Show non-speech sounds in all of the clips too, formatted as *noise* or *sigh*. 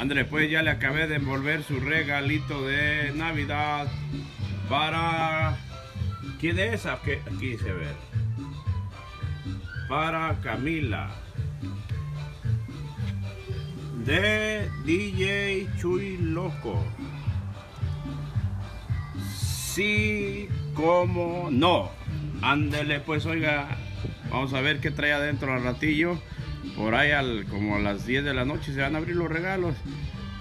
André, pues ya le acabé de envolver su regalito de Navidad para... ¿Quién es? Aquí, aquí se ve. Para Camila. De DJ Chuy Loco. Sí, como no. Ándele pues, oiga. Vamos a ver qué trae adentro al ratillo. Por ahí al, como a las 10 de la noche se van a abrir los regalos.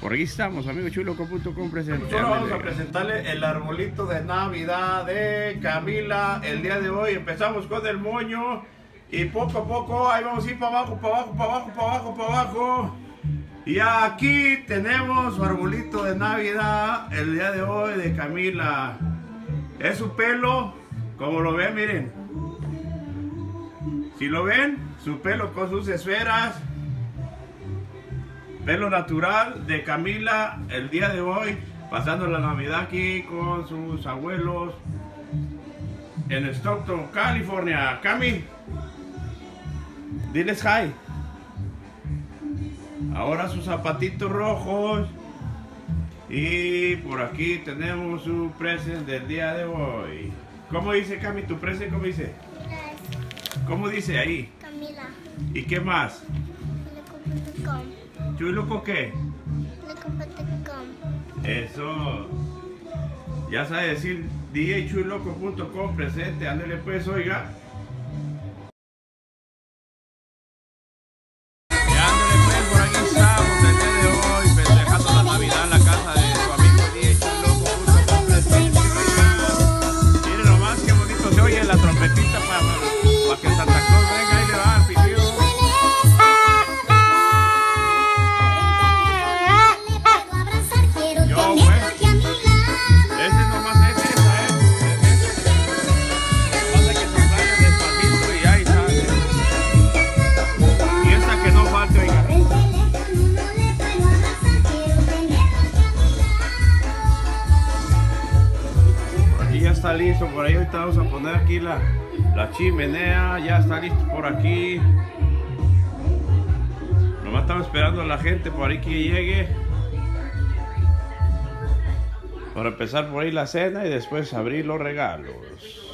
Por aquí estamos, amigo chuloco.com presente. Ahora vamos a presentarle el arbolito de Navidad de Camila el día de hoy. Empezamos con el moño y poco a poco ahí vamos a ir para abajo, para abajo, para abajo, para abajo, para abajo. Y aquí tenemos su arbolito de Navidad el día de hoy de Camila. Es su pelo, como lo ven, miren. Si lo ven, su pelo con sus esferas. Pelo natural de Camila el día de hoy, pasando la Navidad aquí con sus abuelos en Stockton, California. Cami, diles hi. Ahora sus zapatitos rojos. Y por aquí tenemos su present del día de hoy. ¿Cómo dice Cami tu present? ¿Cómo dice? ¿Cómo dice ahí? Camila. ¿Y qué más? Loco.com. ¿Chuy loco qué? Loco.com. Eso. Ya sabe decir djchuiloco.com presente. Ándale pues, oiga. Listo. Por ahí ahorita vamos a poner aquí la, la chimenea. Ya está listo por aquí. Nomás estamos esperando a la gente por ahí que llegue. Para empezar por ahí la cena y después abrir los regalos.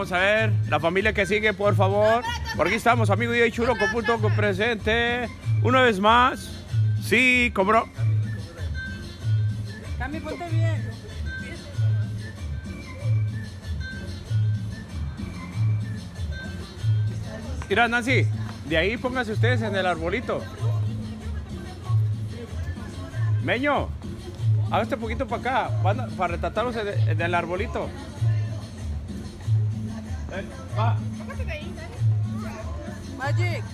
Vamos a ver, la familia que sigue, por favor. Por aquí estamos, amigo DJ Chuloco.com presente. Una vez más. Sí, cobró. Cami, ponte bien. Mira, Nancy, de ahí pónganse ustedes en el arbolito. Meño, hágase un poquito para acá, para retratarlos en el, Magic.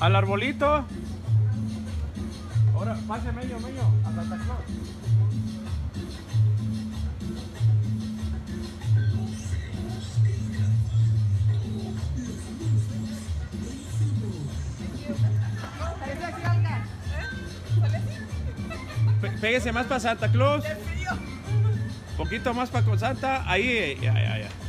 Al arbolito. Ahora, pase medio, medio, a Santa Claus. Péguese más para Santa Claus. Poquito más para con Santa. Ahí, ya, ya, ya.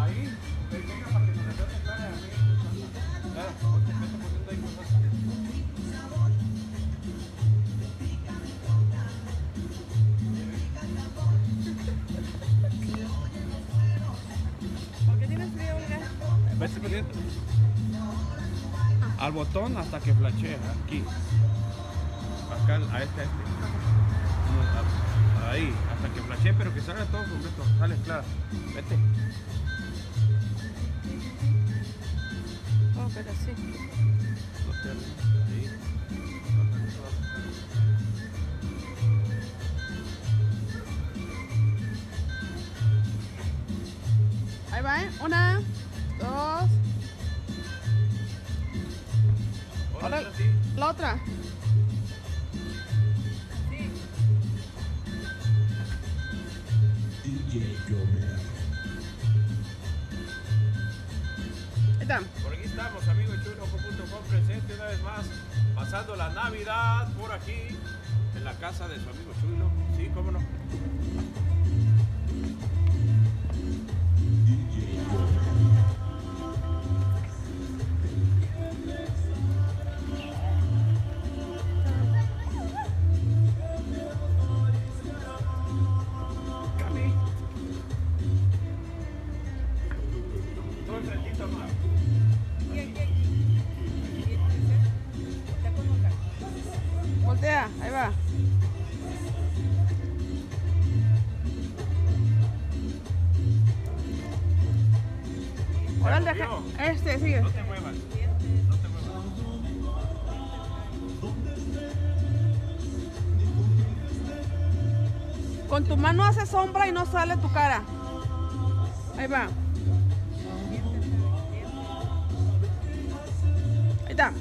Ahí, venga para que nos trate clara a mí. Claro, porque me está poniendo ahí cosas. ¿Por qué tienes frío, Olga? Vete perdiendo. Al botón hasta que flashea, aquí. Acá, a este, a este. Ahí, hasta que flashee, pero que salga todo completo. Sales, claro. Vete. pero sí. Ahí va. ¿eh? Una. casa de su amigo Chulo. Sí, cómo no. sombra y no sale tu cara. Ahí va. Ahí está.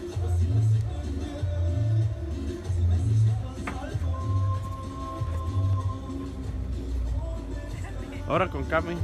Ahora con Cami.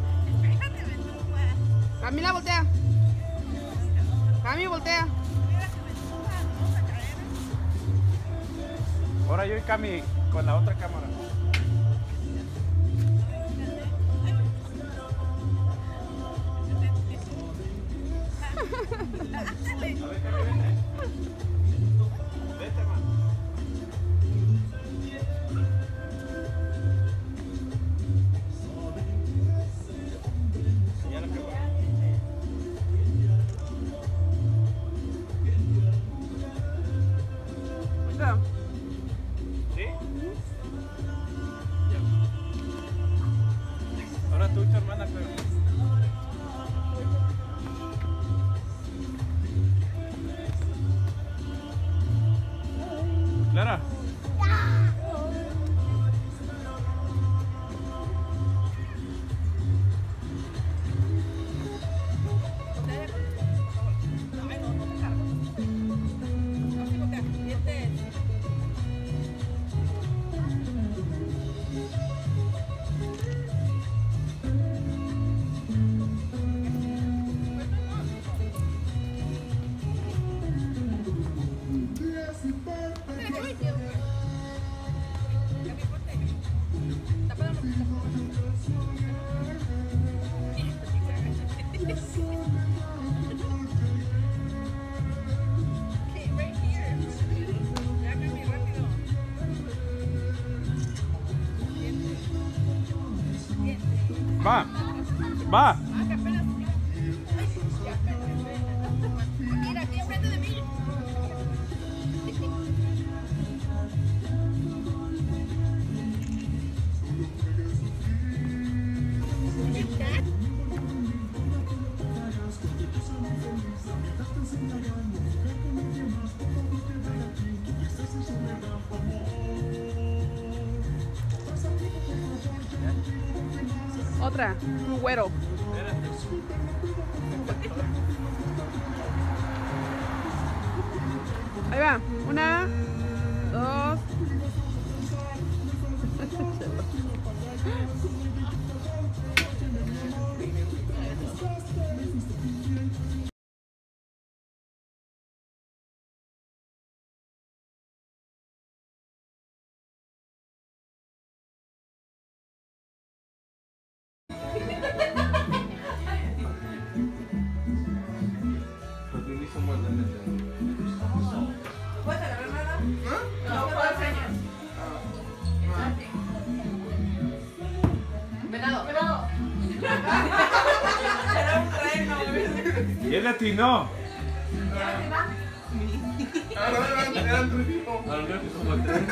Lo mejor como tres.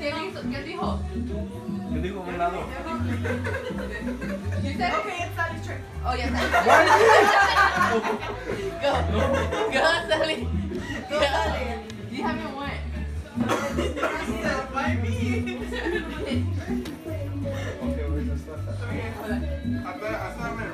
¿Qué dijo? ¿Qué dijo? Yo digo un lado. You said Okay, it's Sally's trick. Oh, yeah. Go. Go, Sally. Go. You haven't won. By me. Okay, wait, let's start that. Okay, hold on. I thought, I thought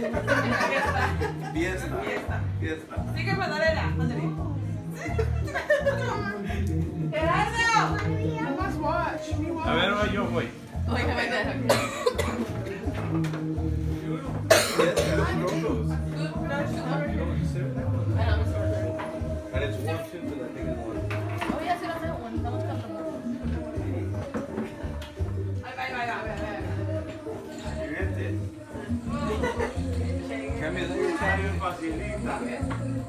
Fiesta. Fiesta. Fiesta. Fiesta. Sigue Madalena. Gerardo. A ver, voy yo voy. Know, it's further. And it's one, two, but I think it's one. Facilita.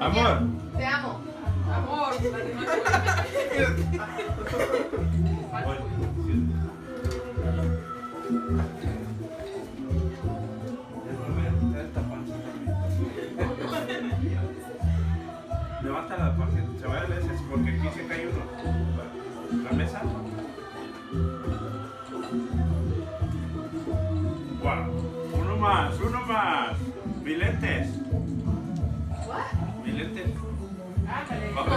I'm yeah. on. Bye.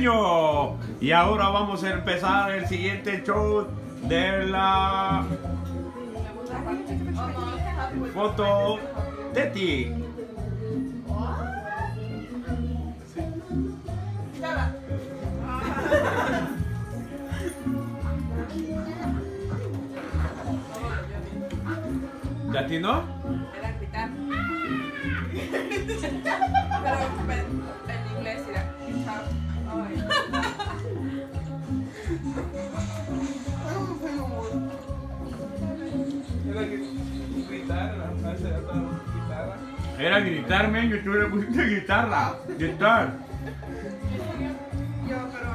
Y ahora vamos a empezar el siguiente show de la foto de ti. ¿Ya ti no? gritar, era guitarra. Era gritarme, yo tuve guitarra. Guitar. Yo, pero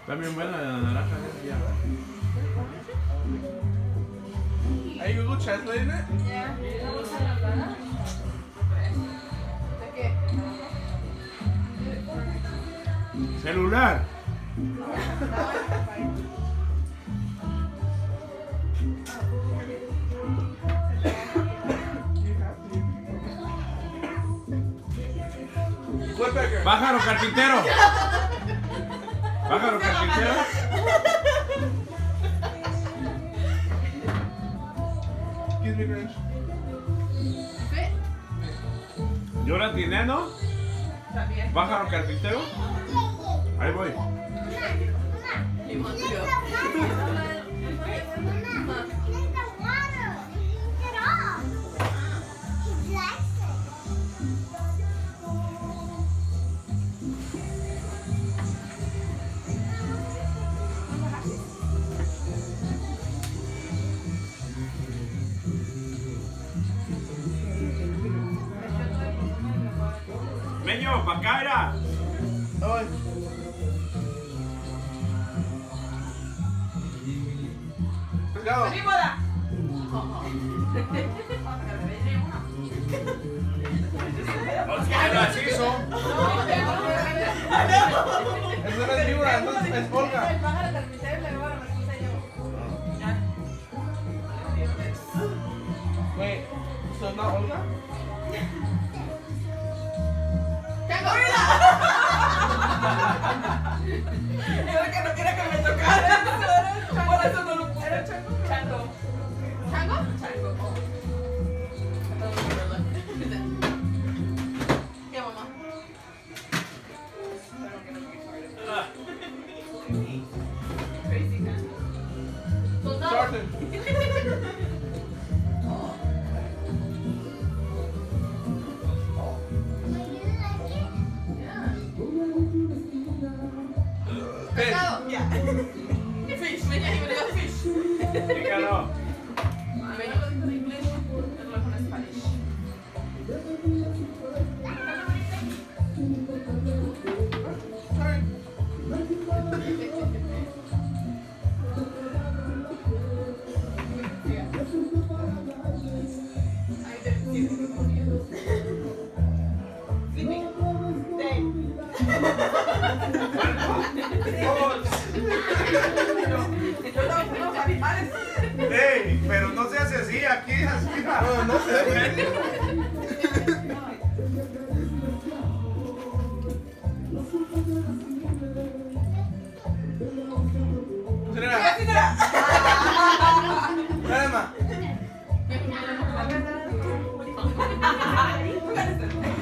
Está bien buena la naranja. ¿eh? Hey, Google translating it? Yeah. Celular. Bájalo, carpintero. *laughs* Bájalo, carpintero. ¿Llora Tineno? También. ¿Pájaro carpintero? Ahí voy. *laughs* niño? ¿Para acá era? Ay. Pescado. ¡Trípoda! Entonces es polca. El pájaro del misterio le roba yo. Güey, Olga? Yeah. Ey, pero no se hace así, aquí así. No, no se hace. Calma. *laughs* *laughs* *laughs*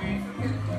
Thank you.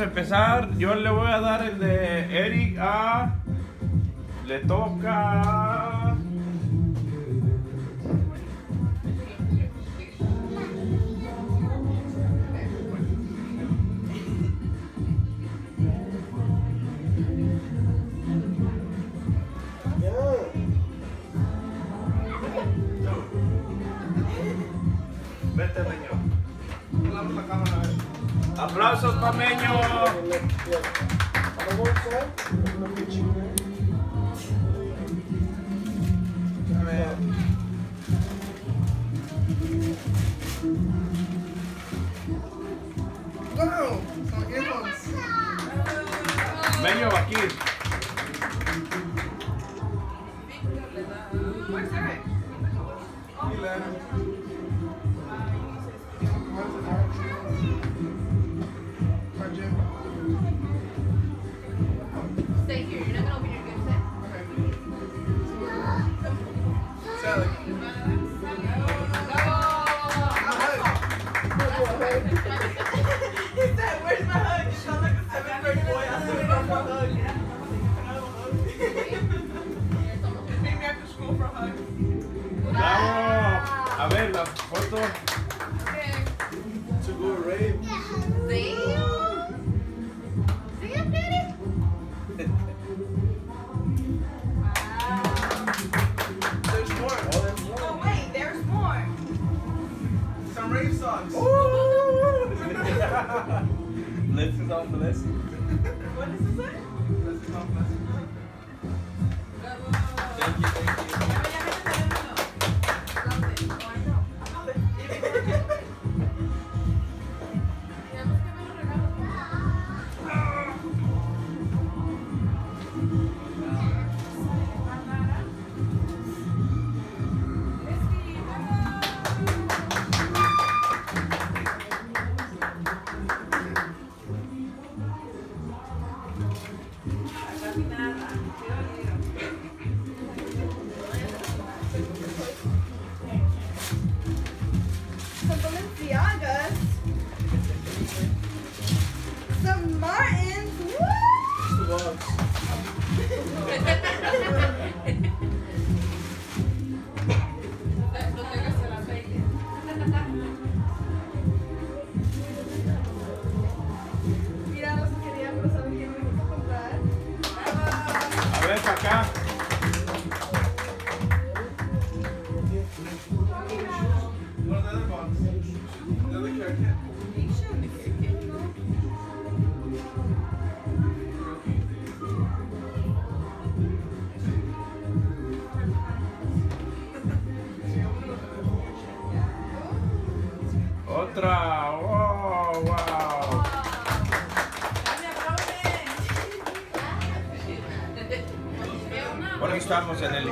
empezar. Yo le voy a dar el de Eric a Leto aplausos, pameño.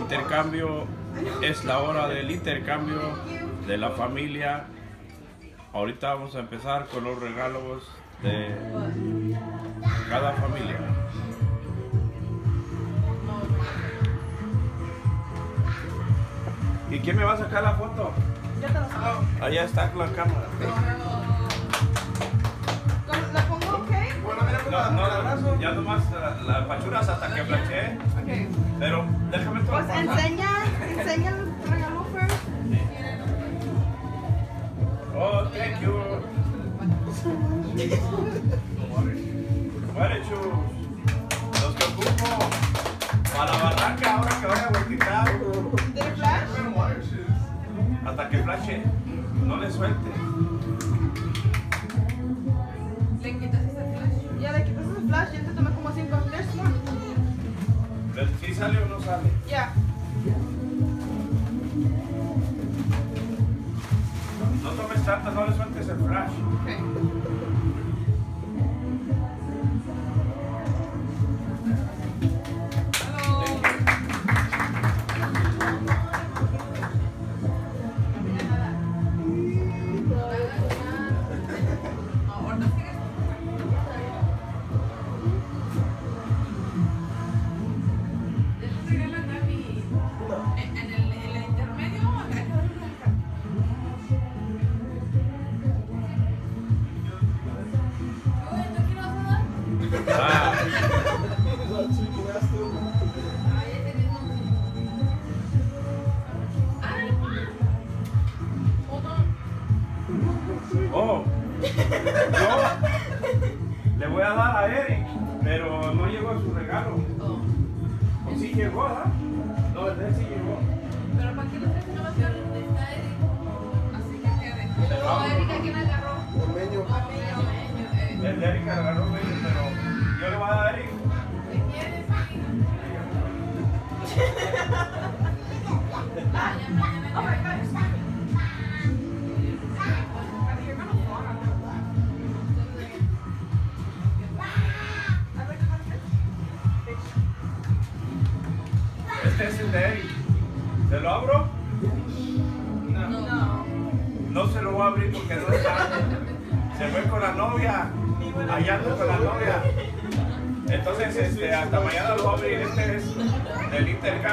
Intercambio. Es la hora del intercambio de la familia. Ahorita vamos a empezar con los regalos de cada familia. ¿Y quién me va a sacar la foto? Ya te lo saco. Allá está la cámara. ¿La pongo ok? No, no, ya nomás la, la pachuras hasta que flashe. Ok. Pero. Pues enseña, enseña el regalo first. Oh, thank you. *laughs*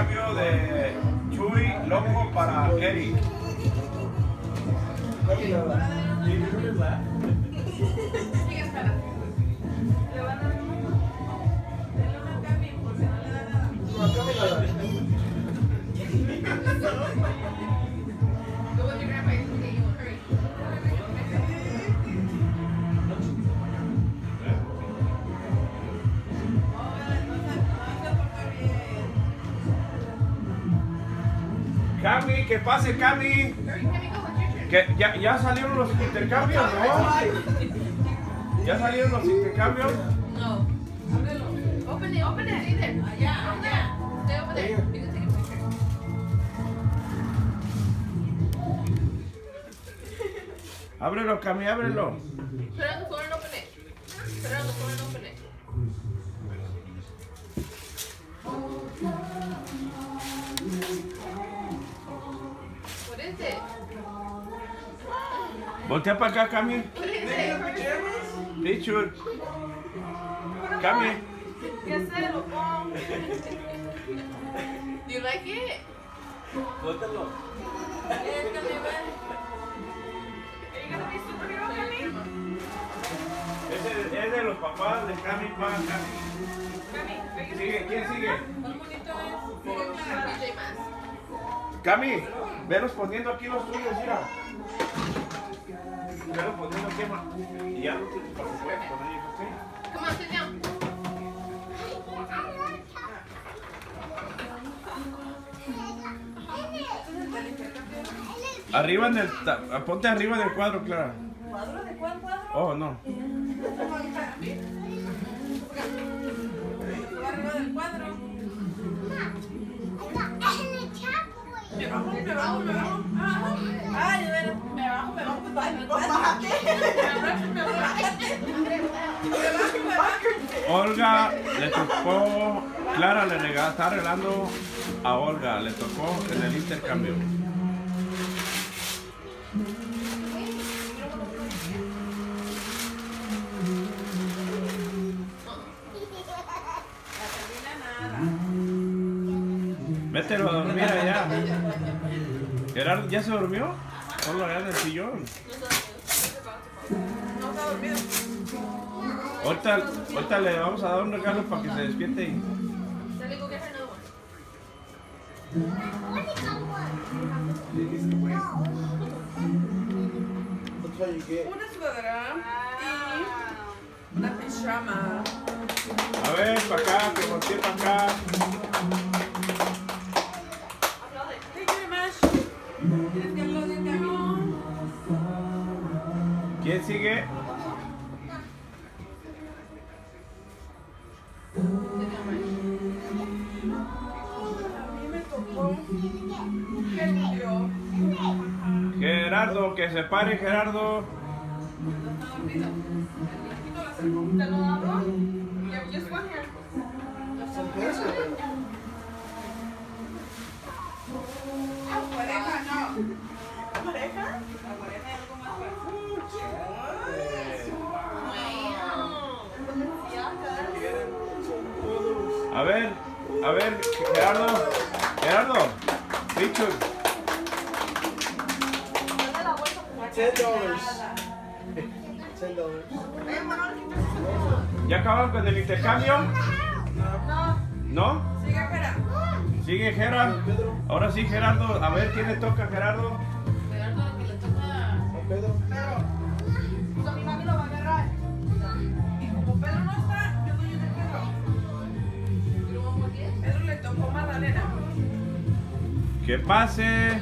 intercambio de Chuy Loco para Eric. Ya, ya salieron los intercambios, ¿no? Ya salieron los intercambios. No. Open it, open it. Stay there. Allá, allá. Stay over there. You can take a picture. Ábrelo, Cami, ábrelo. Turn on the phone and open it. Turn on the phone and open it. Voltea para acá, Cami. Picture. Cami. ¿Qué es eso? Do you like it? Bótalo. Yes, Cami, ven. Are you gonna be superhero, Cami? Ese es de los papás de Cami para Cami. Cami, Sigue, ¿quién sigue? ¿Cuál bonito es? Cami, velos poniendo aquí los tuyos, mira. Velos poniendo aquí, ma. Y ya no tienes para. Come on, sit down. Arriba en el. Ponte arriba del cuadro, Clara. ¿Cuadro de cuál cuadro? Oh, no. Arriba del cuadro. Me bajo, me bajo, me bajo. Ajá. Ay, Olga le tocó Clara le regala, está arreglando a Olga, le tocó en el intercambio. Mételo a dormir allá. ¿ya se durmió? Ponlo allá en el sillón. Ahorita, ahorita le vamos a dar un regalo para que se despierte. y-. Una sudadera y una pijama. A ver, para acá, que voltee para acá. Thank you pareja es algo más fuerte. A ver, a ver, Gerardo. Gerardo. Richard. Ten dollars. Ten dollars. ¿Ya acabaron con el intercambio? ¿No? Sigue, Jera. Sigue Gerardo. Ahora sí, Gerardo. A ver, ¿quién le toca, Gerardo? Gerardo, que le toca. Don Pedro. A mi mami lo va a agarrar. Y como Pedro no está, yo doy el de Pedro. Pedro le tocó Magdalena. Que pase.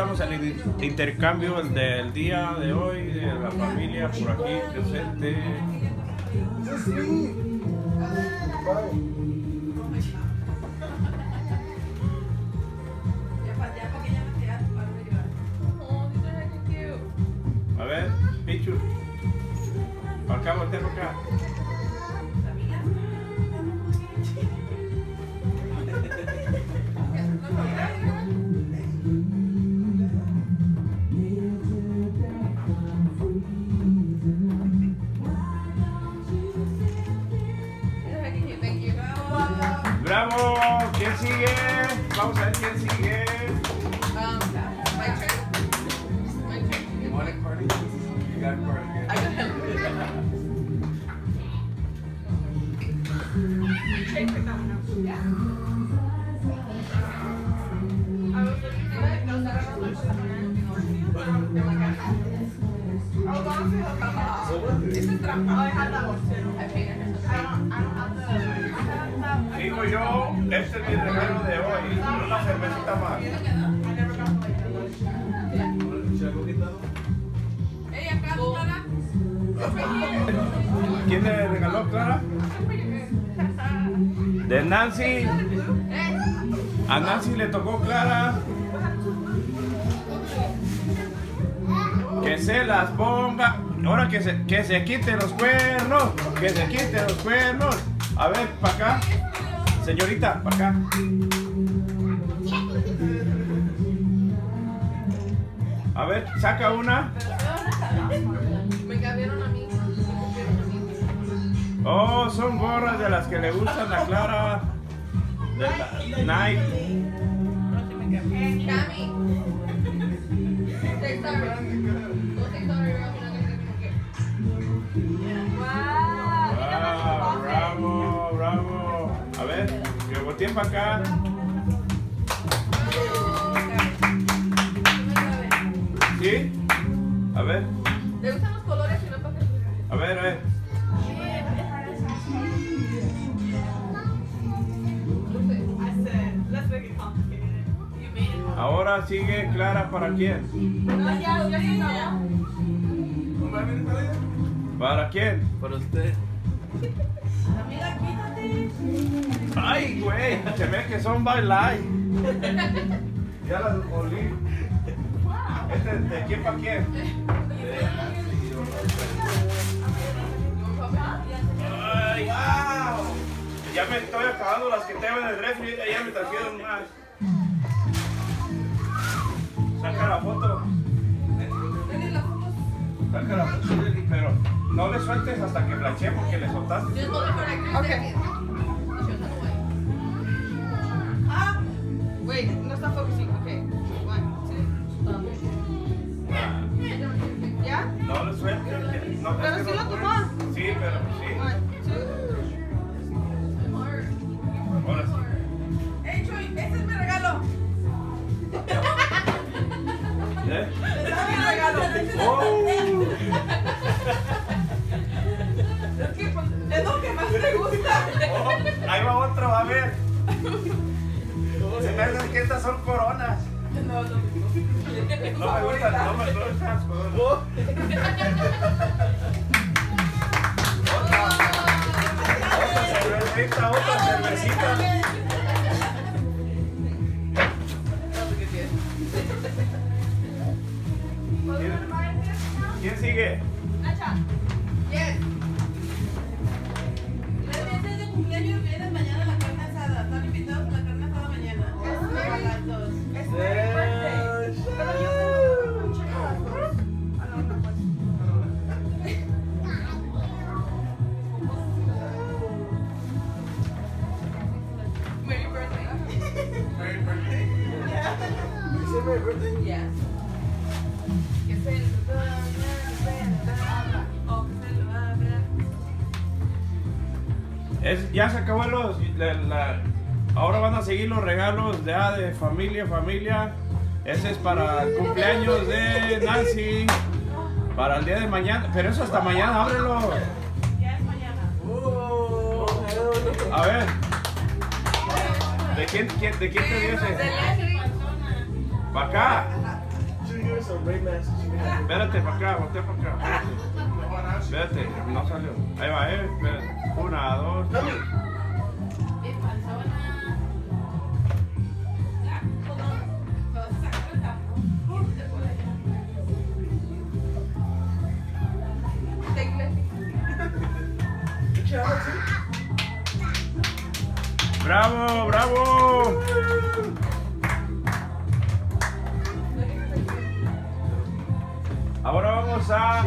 Estamos en el intercambio del día de hoy, de la familia por aquí presente. Nancy. A Nancy le tocó Clara. Que se las ponga. Ahora que se, que se quite los cuernos. Que se quite los cuernos. A ver, para acá. Señorita, para acá. A ver, saca una. Oh, son gorras de las que le gustan a Clara. De la Nike. Wow, bravo, bravo. A ver, que acá. ¿Sí? A ver, Ahora sigue Clara para quién? ¿Para quién? Para usted. Ay, güey, se ve que son bailar. Ya las olí. ¿Este de quién para quién? Ay, wow. Ya me estoy acabando las que tengo en el refri, ya me trajeron más. Saca la foto. Saca la foto, pero no le sueltes hasta que planche porque le soltaste. Okay. Ah, wait, no está focusing. Okay. One, two. ¿Ya? No le sueltes. No, Pero sí lo tomó. Sí, pero sí. Ahí va otro, a ver. Se me hace que estas son coronas. No, no. No me gustan, no me gustan las coronas. Otra cervecita, otra cervecita. ¿Quién sigue? Invitados a la carne asada mañana. A las dos. Es birthday. Pero yo tengo un cheque a las dos. A la otra pues. Merry birthday. Merry birthday. You Merry birthday? Que se lo. Es, ya se acabó los. la- la- ahora van a seguir los regalos de, ah, de familia, familia. Ese es para el cumpleaños de Nancy. Para el día de mañana. Pero eso hasta mañana, ábrelo. Ya es mañana. A ver. ¿De quién, quién- de quién te dio ese? Para acá. Espérate, para acá, voltea para acá. Espérate, no salió. Ahí va, eh. Espérate. Una, dos. ¡Bravo, bravo! Ahora vamos a.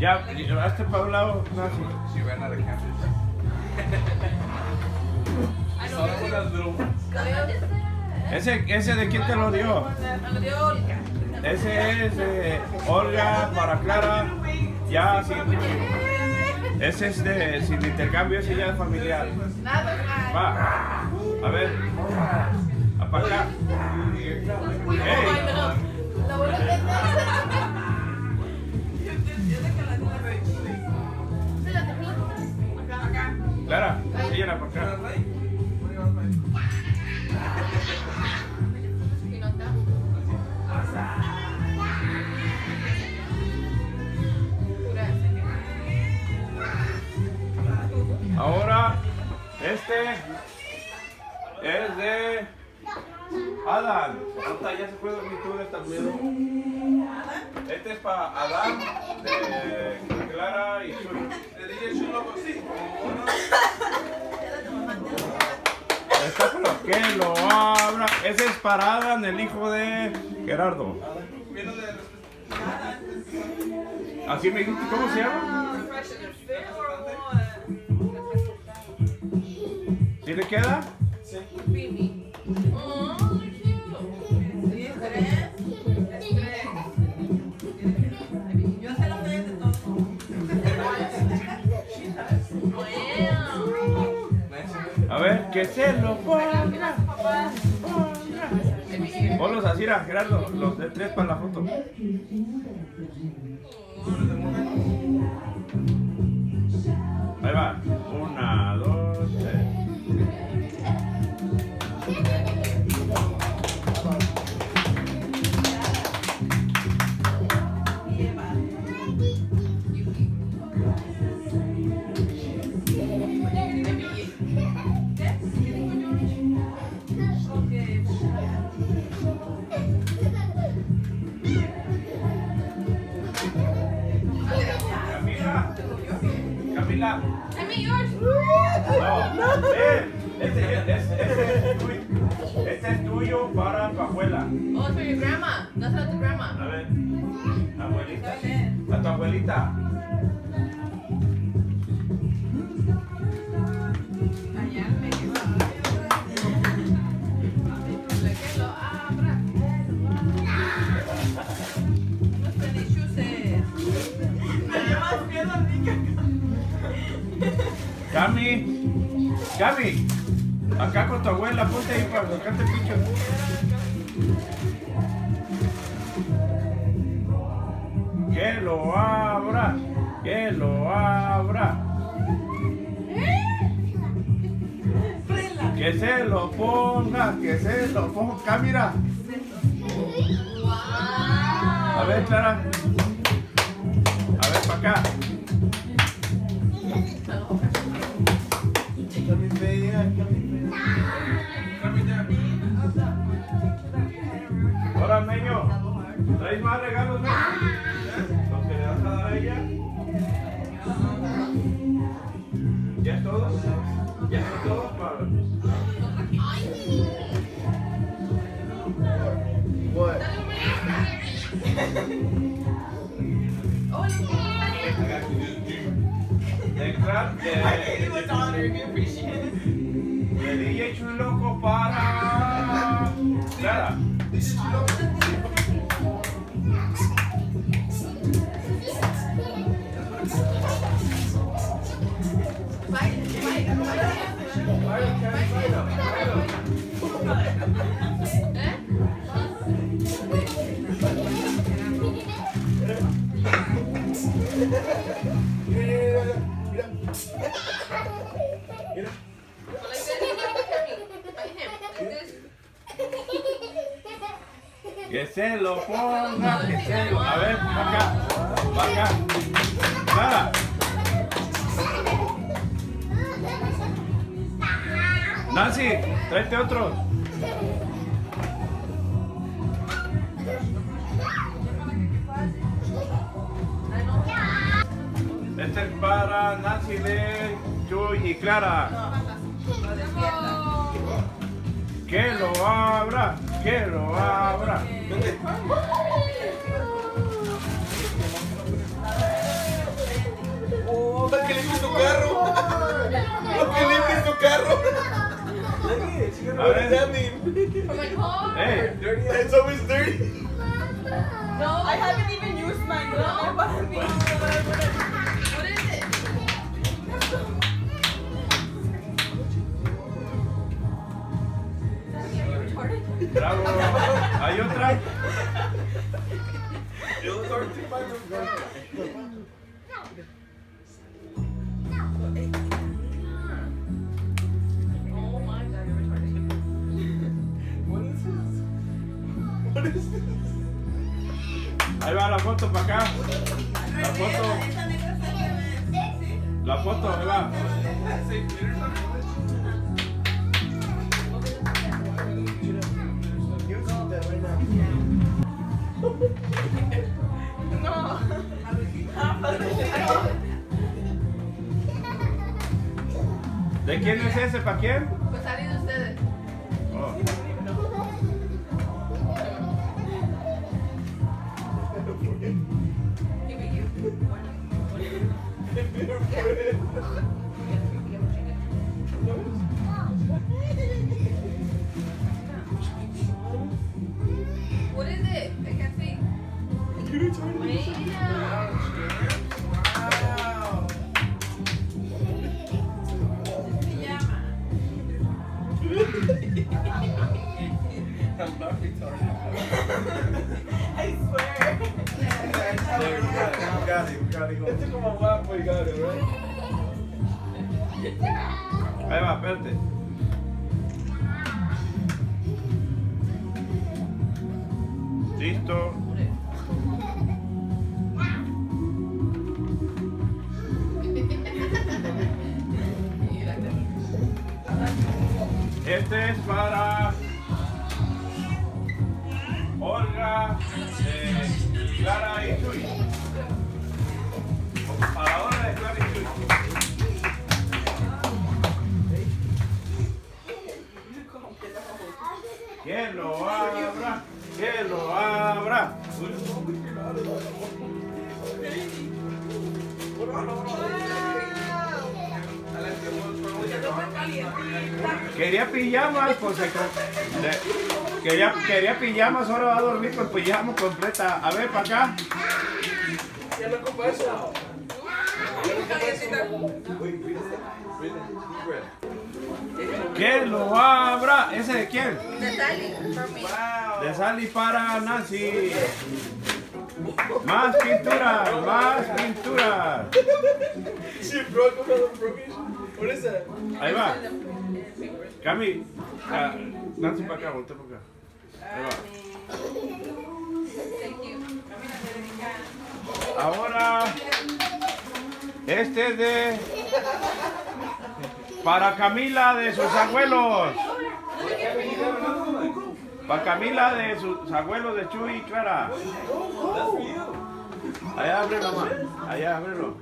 Ya, llevaste para un lado. Ese, ese de quién te lo dio? Me lo dio Olga. Ese es de Olga para Clara. Ya, sí. Ese es de sin intercambio, ese ya es familiar. Va. A ver. Para acá. Ay, Ey. Este es de Adán. Ahorita ya se puede dormir tú de. Este es para Adán, de Clara y Chuy. Le dije chulo, pues sí. Está pero que lo abra. Ese es para Adán, el hijo de Gerardo. Así me dijiste, ¿cómo se llama? Es de todo. Wow. A ver, que se lo ponga. Ponlos así, mira, Gerardo, los de tres para la foto. Ahí va. Camila. I mean yours. No, ven. Este, este, este es tuyo. Este es tuyo para tu abuela. Oh, it's for your grandma. That's not the grandma. A ver. Abuelita. A tu abuelita. Cami. Acá con tu abuela, ponte ahí para sacarte picho. Que lo abra. Que lo abra. Que se lo ponga, que se lo ponga. Camila. A ver, Clara. Más regalos, Meño? Chuy y Clara. Que lo abra, que lo abra. Oh, para que limpie tu carro. Para que limpie tu carro. A What does that ver, mean? From my car. hey, It's always dirty. No, I haven't even used mine. No, Bravo. ¿Hay otra? Ahí va la foto para acá. La foto. La foto, ahí va. *laughs* ¿De quién es ese? ¿Para quién? Que lo abra. Quería pijamas, pues quería, quería pijamas, ahora va a dormir con pijama completa. A ver, para acá. Que lo abra. ¿Ese de quién? De Sally. De Sally para Nancy. Más pintura, más pintura. She broke. What is that? Ahí va. Cami, ah, Nancy para acá, voltea para acá. Ahí va. Thank you. Ahora, este es de. Para Camila de sus abuelos. Para Camila de sus abuelos de Chuy y Clara. Allá ábrelo, mamá. Allá ábrelo.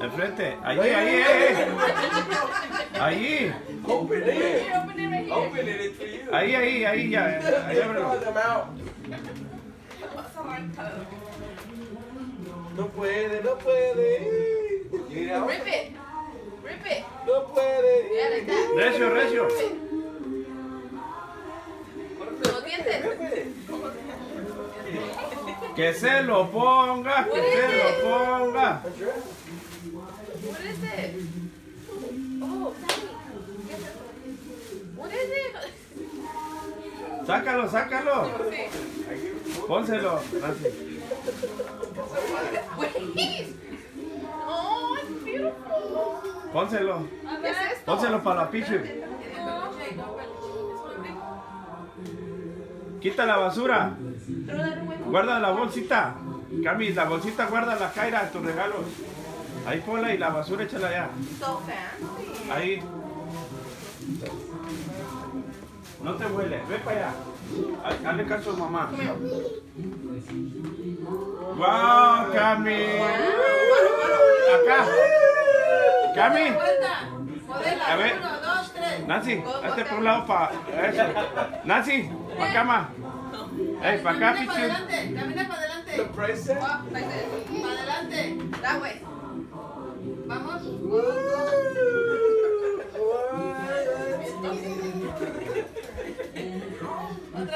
Enfrente. Allí, ahí, eh. Allí. Open it. Open it right here. Open it. It's for you. Ahí, ahí, ahí, ya. Ahí ábrelo. No puede, no puede. Rip it. Rip it. no puede. Yeah, like that. Recio, recio. Los dientes. Que se lo ponga, que se lo ponga. What is it? Oh, Sally. What is it? Sácalo, sácalo. Pónselo. Nancy. Wait. Oh, it's beautiful. Pónselo. ¿Qué es esto? Pónselo para la pichu. Quita la basura. Guarda la bolsita. Cami, la bolsita guarda la caira, tus regalos. Ahí ponla y la basura échala allá. Ahí. No te huele, ve para allá. Ha- Hazle caso a mamá. ¡Wow, Cami! Acá. Cami. A ver. Uno, dos, tres. Nancy, hazte por un lado para eso. Nancy, para acá, ma. Ey, para acá, Camina para pichu. adelante. Camina para adelante. Oh. Para adelante. That way. Vamos.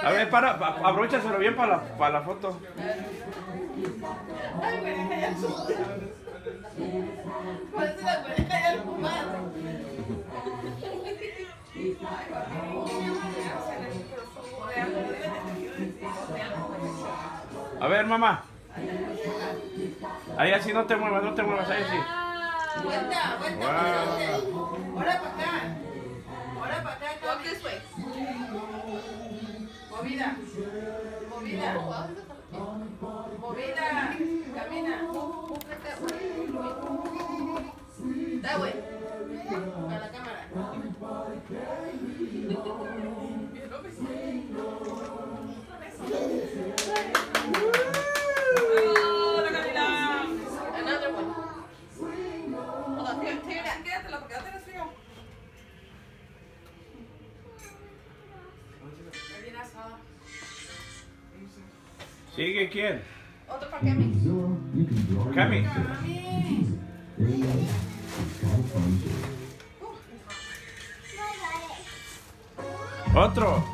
A ver, para, pa- abróchaselo bien para la, para la foto. Ay, güey, ya Parece la güey, ya fumar. A ver, mamá. Ahí así no te muevas, no te muevas, ahí sí. Vuelta, vuelta. Ahora para acá. Ahora para acá, Movida. Movida. Movida. Camina. That way. Para la cámara. ¿Sigue quién? Otro para Cami. Cami. Otro.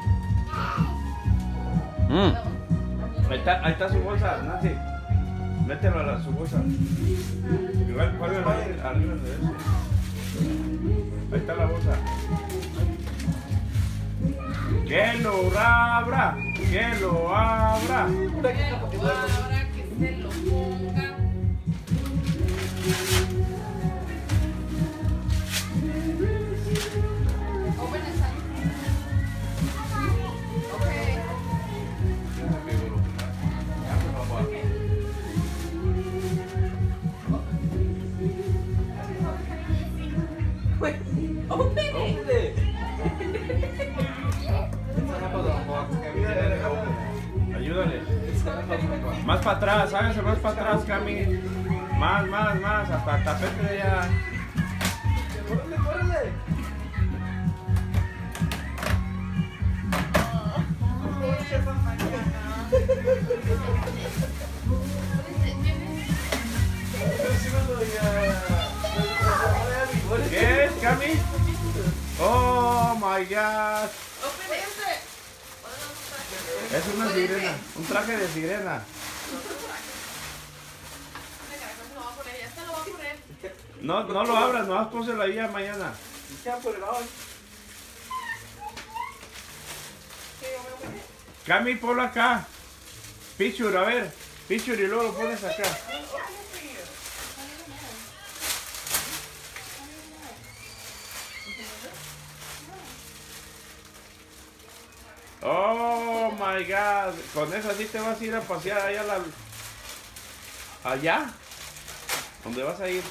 Mm. Ahí está, ahí está su bolsa, Nancy. Mételo a la, su bolsa. Igual, cuélgalo ahí, arriba de ese. Ahí está la bolsa. Que lo abra, que lo abra. Ahora que se lo ponga. Más para atrás, hágase más para atrás, Cami. Más, más, más, hasta el tapete de allá. ¿Qué es, Cami? Oh my god. Es una sirena, un traje de sirena. Venga, no se lo voy a poner. Ya se lo voy a poner. No, no lo abras, no vas pónselo ahí ya mañana. Cami, ponlo acá. Pichur, a ver. Pichur y luego lo pones acá. Oh my god. Con eso sí te vas a ir a pasear allá a la. Allá. ¿Dónde vas a ir?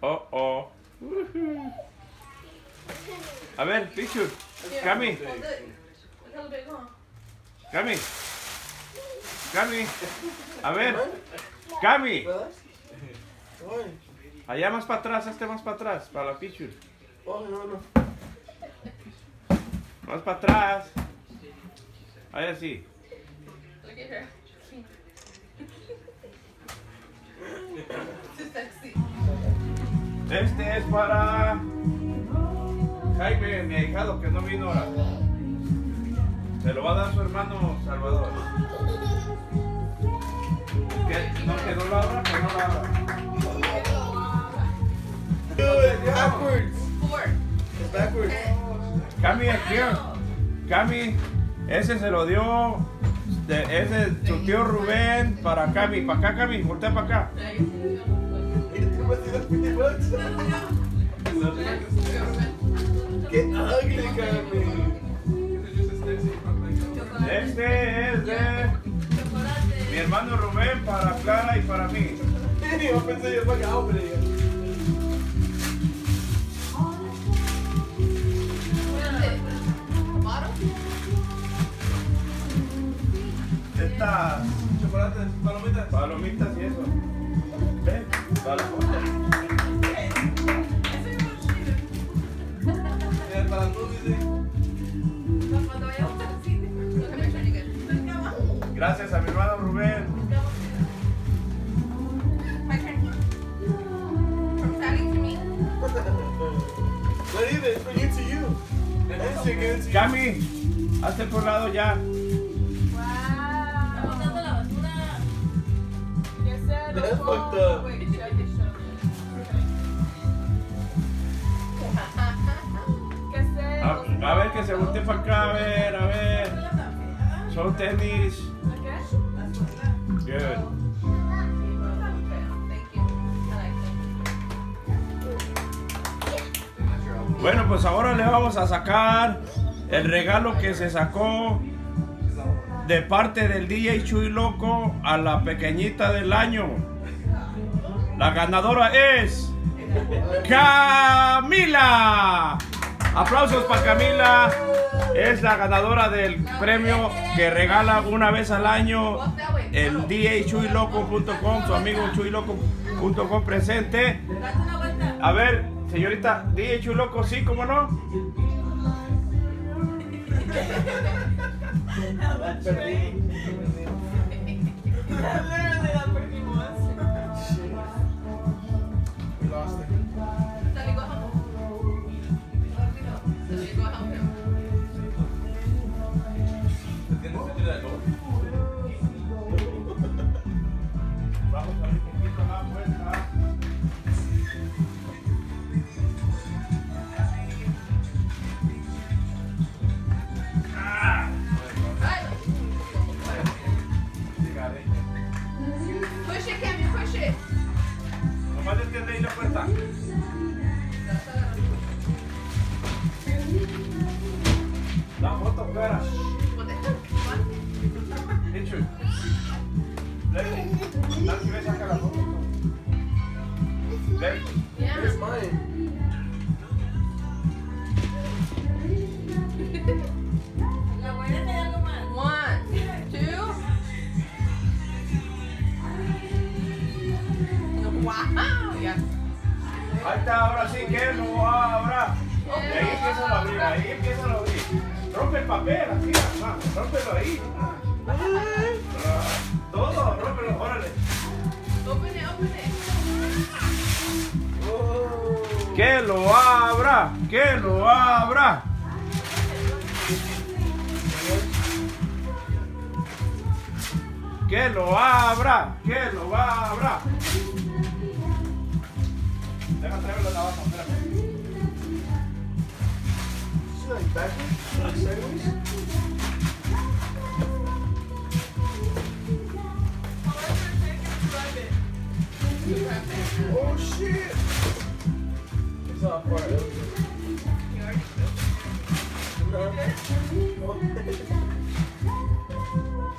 Oh oh. A ver, Pichur. Cami. Cami. Cami. A ver. Cami. Allá más para atrás, este más para atrás, para la picture. Más para atrás. Ahí así. Look at her. Este es para Jaime, mi ahijado, que no vino ahora. Se lo va a dar su hermano Salvador. Que no, que no lo abra, que no lo abra. Backwards. Backwards. Cami, aquí. Cami, ese se lo dio. De, ese es su tío Rubén para Cami. Para acá, Cami, voltea para acá. Get ugly, Cami. Este es de mi hermano Rubén para Clara y para mí. Yo pensé yo para open it. Estas Chocolates, palomitas. palomitas y eso. Ven, para tú. Gracias a mi hermano Rubén. Not even, it's for you it to you. Cami, hazte por lado ya. That's fucked up. A, a ver que se voltee para acá, a ver, a ver. Son tenis. Good. Bueno, pues ahora le vamos a sacar el regalo que se sacó de parte del DJ Chuy Loco a la pequeñita del año. La ganadora es Camila. Aplausos para Camila. Es la ganadora del premio que regala una vez al año el DJChuyLoco.com, su amigo presente. Date una vuelta. A ver, señorita, DJ Chuy Loco, sí, ¿cómo no? Have a train. Literally, that person. Está, ahora sí que lo abra. Y ahí empieza a abrir, ahí empieza a abrir. Rompe el papel, así, mamá. Rómpelo ahí. Ah, Todo, rómpelo, órale. Open it, open it. Que lo abra, que lo abra. Que lo abra, que lo abra. Deja traerlo la navaja, espérame. Is she like backwards? Like sideways? Oh shit! It's all part of it.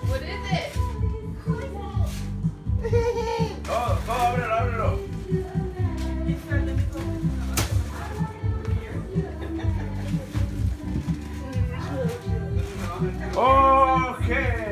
What is it? Todo, todo, ábrelo, ábrelo. Ok.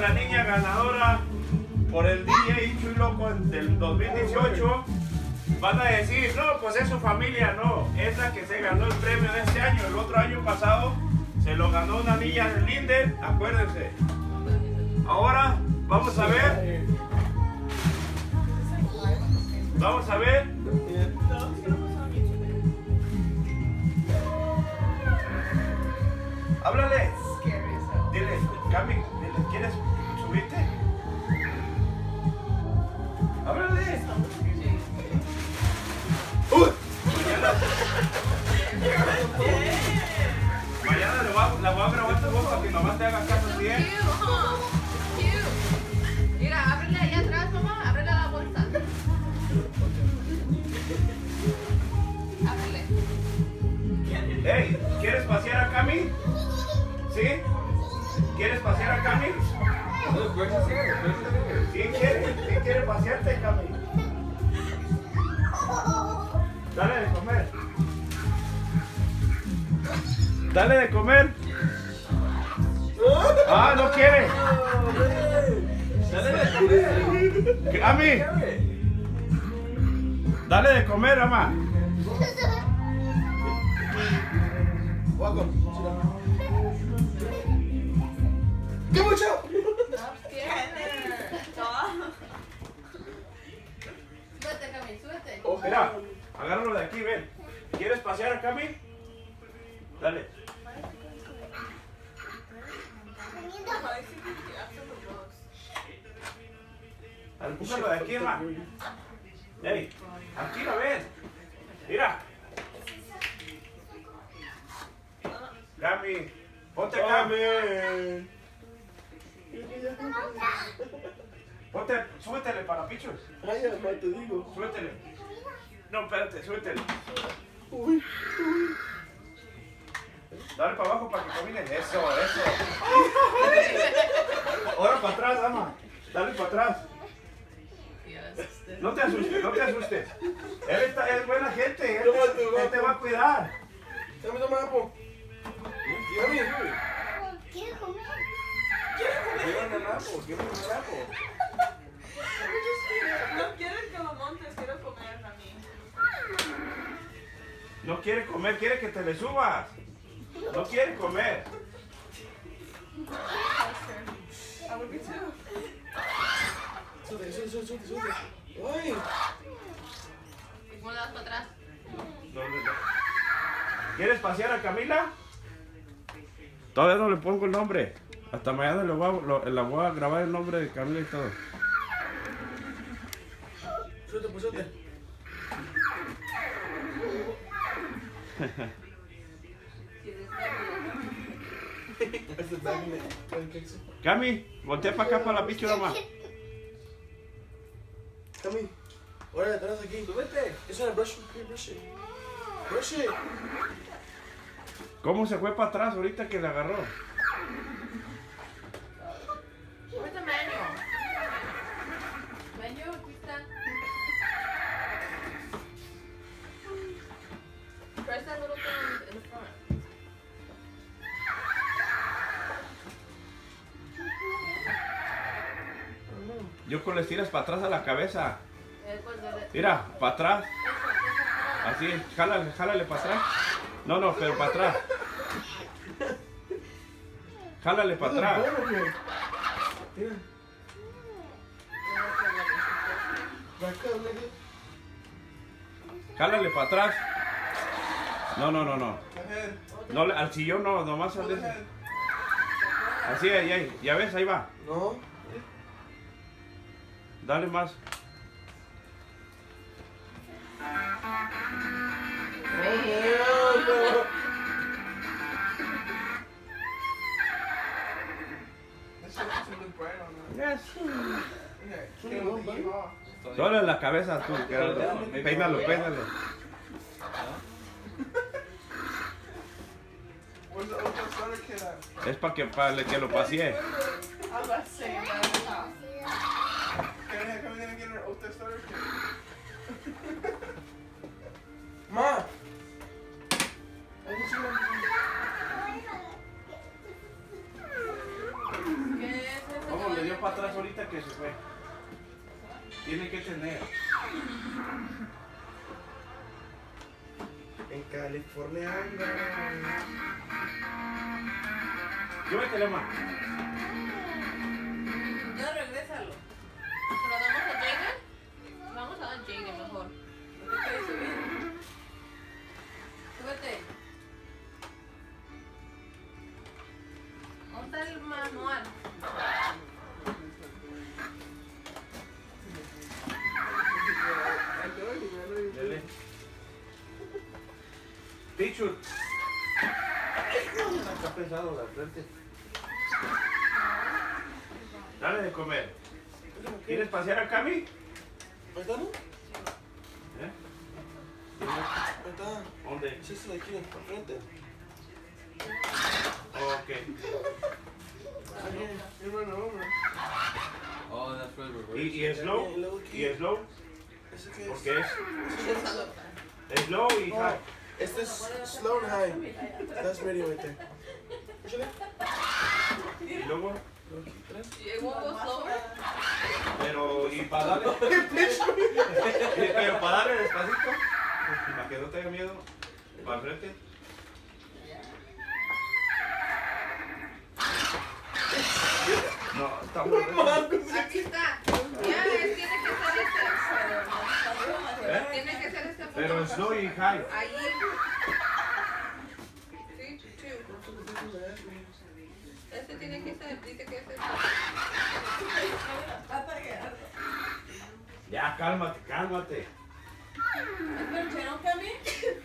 La niña ganadora por el DJ Chuy Loco del 2018. Van a decir, no, pues es su familia, no, es la que se ganó el premio de este año. El otro año pasado se lo ganó una niña de Linden, acuérdense. Ahora vamos a ver, vamos a ver. Háblale, ¿Quién quiere? ¿Quién quiere Cami? Dale de comer. Dale de comer. Ah, no quiere. Dale de comer. Cami, dale de comer, mamá. Welcome. Sit down. ¡Qué mucho! Súbete, Cami, súbete. Mira, agárralo de aquí, ven. ¿Quieres pasear a Cami? Dale. Empújalo de aquí, mamá. Ey, aquí la ven. Mira. Cami, ponte Cami. Ponte, súbetele para pichos. Ay, te digo. Súbetele. No, espérate, súbetele. Uy. Dale para abajo para que camine. Eso, eso. Ahora para atrás, ama. Dale para atrás. No te asustes, no te asustes. Él está, es buena gente. Él, te- él te va a cuidar. Dame, toma apple. Give me, give me. ¿Quieres comer? Give me an apple. Give me an apple. No quieren que lo montes, quiero comer a mí. No quiere comer, quiere que te le subas. No quiere comer. I would be too. Sube, sube, sube, sube, sube. Ay. ¿Cómo le das para atrás? ¿Dónde está? ¿Quieres pasear a Camila? Todavía no le pongo el nombre. Hasta mañana le voy a, lo- le voy a grabar el nombre de Camila y todo. Suelte, pues suelte. Este bag me pancakes. Cami, voltea para acá para la pichura más. Cami. Ahora detrás aquí. Súbete. Eso era brush. Brush. Brush it. ¿Cómo se fue para atrás ahorita que le agarró? Where's the? Manual, Yo con les tiras para atrás a la cabeza. De- de- Mira, para atrás. Así, jálale, jálale para atrás. No, no, pero para atrás. Jálale para atrás. Jálale para atrás. No, no, no, no. No, le- al sillón no, nomás al de ese. Así, ahí, ahí. Ya ves, ahí va. No. Leave off. Solo en la cabeza tú. Peínalo, peínalo. Es para que, para que lo pasee. Can I come in and get her Ocho starter? Ma. I didn't see one. ¿Qué es eso? ¿Cómo le dio para atrás ahorita que se fue? Tiene que tener. En California anda. Llévatele más. Ya regrésalo. ¿Se lo damos a Jaden? Vamos a dar Jaden mejor. ¿No te quieres subir? Súbete. ¿Dónde está el manual? Pichu. Está pesado la frente. dale de comer. ¿Quieres pasear a Cami? Ahí está, ¿no? ¿Eh? Está. ¿Dónde? Sí, sí, aquí, al frente. Ok. Oh, ¿Y, y slow? ¿Y slow? ¿Ese qué *laughs* es? Slow y high. este es slow and high. That's ready right there. Y luego, It won't go slower. Pero, y para darle. *laughs* pero para darle despacito. Para que no tenga miedo. Para el frente. No, está muy Aquí está. Ya, tiene que ser este. ¿Eh? Tiene que ser este. Pero slow y high. Ahí. Este tiene que ser, dice que es este. Ya, cálmate, cálmate. ¿Percherón, Cami?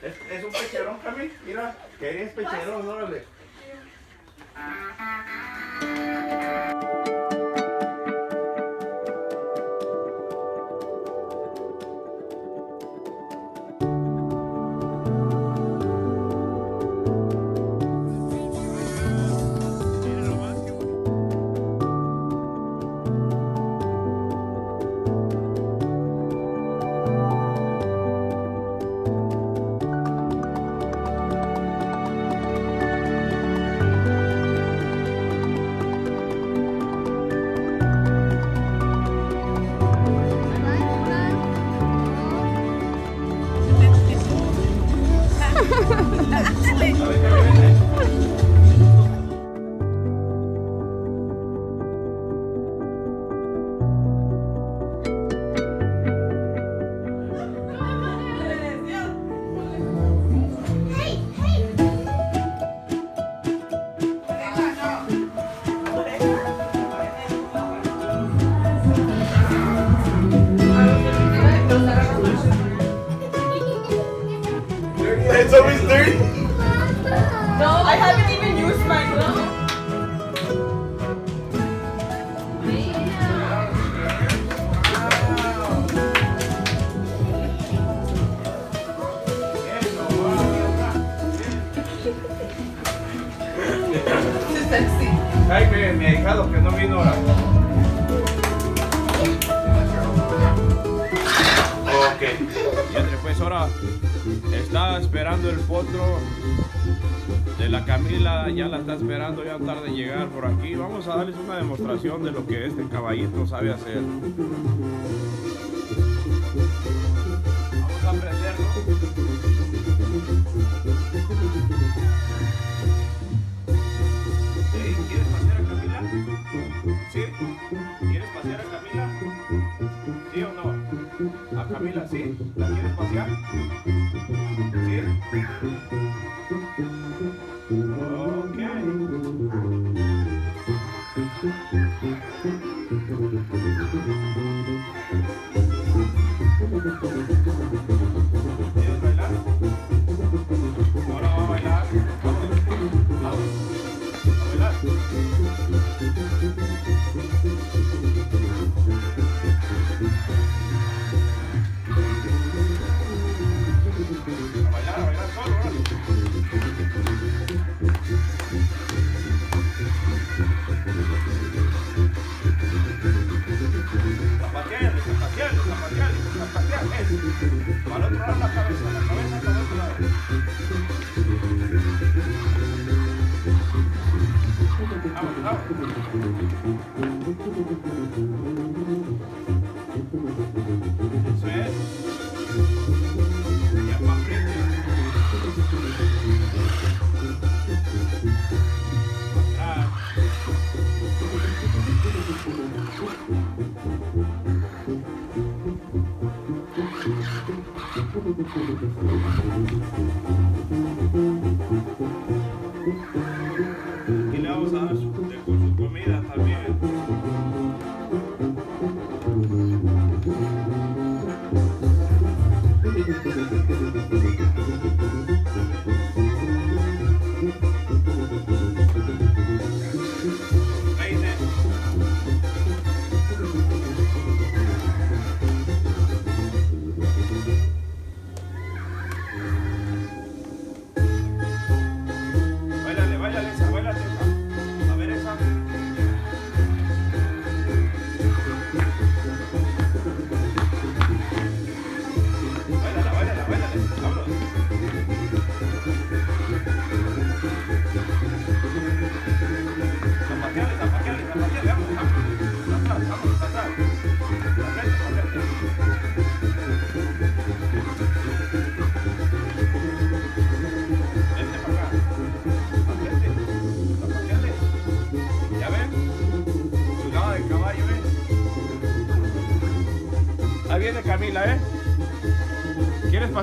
Es, es un pecherón, Cami. Mira, que es pecherón, órale. Ha ha ha! Hacer.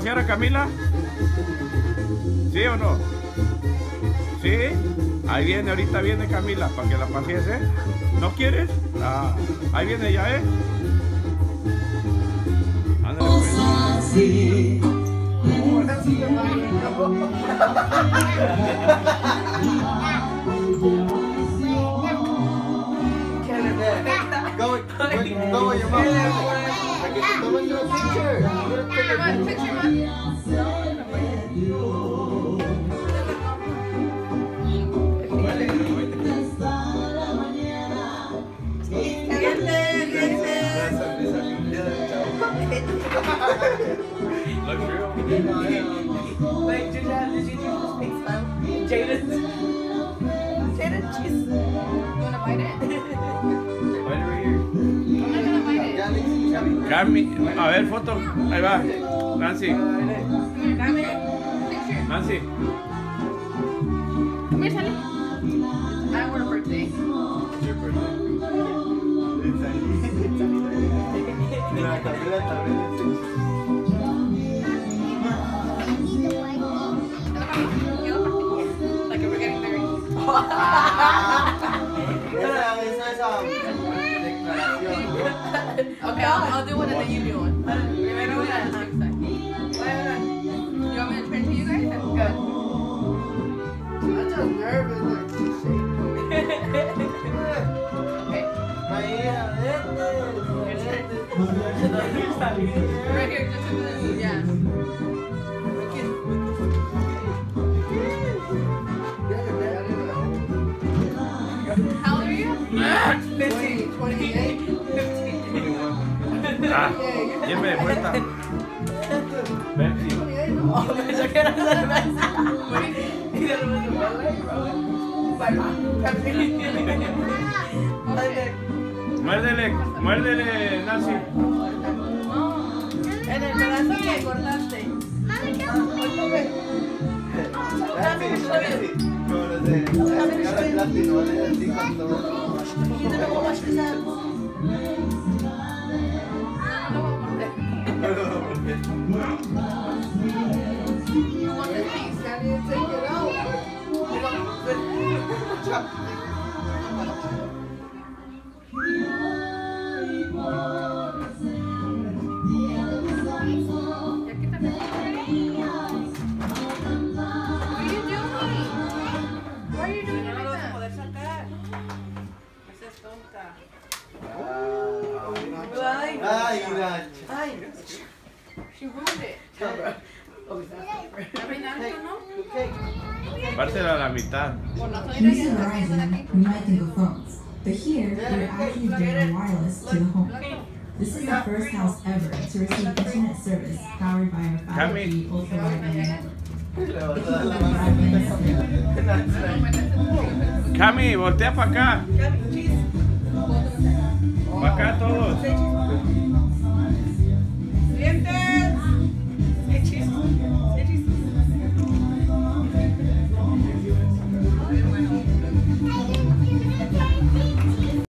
Pasear a Camila? ¿Sí o no? ¿Sí? Ahí viene, ahorita viene Camila, para que la pasees, ¿eh? ¿No quieres? Ah, ahí viene ya, ¿eh? Ándale, pues. Go, with- go, go with your a picture, Cami, a ver, foto. Ahí va. Nancy. Nancy. Come here, Sally. I want a birthday. Your birthday. Like if we're getting married. Okay, I'll, I'll do one and then you do one. Primero una and next time. You want me to turn to you guys? Good. I'm just nervous. Like, Okay. *laughs* Right here, just a minute. Yeah. Vuelta. Y de bye. Muérdele. En el. Nancy, vas a like that? poder sacar. Esa es tonta. Ay, Nacho. Ay, She ruined la mitad. This is the first house ever to receive internet service powered by our network. Cami, voltea para acá. Para acá todos.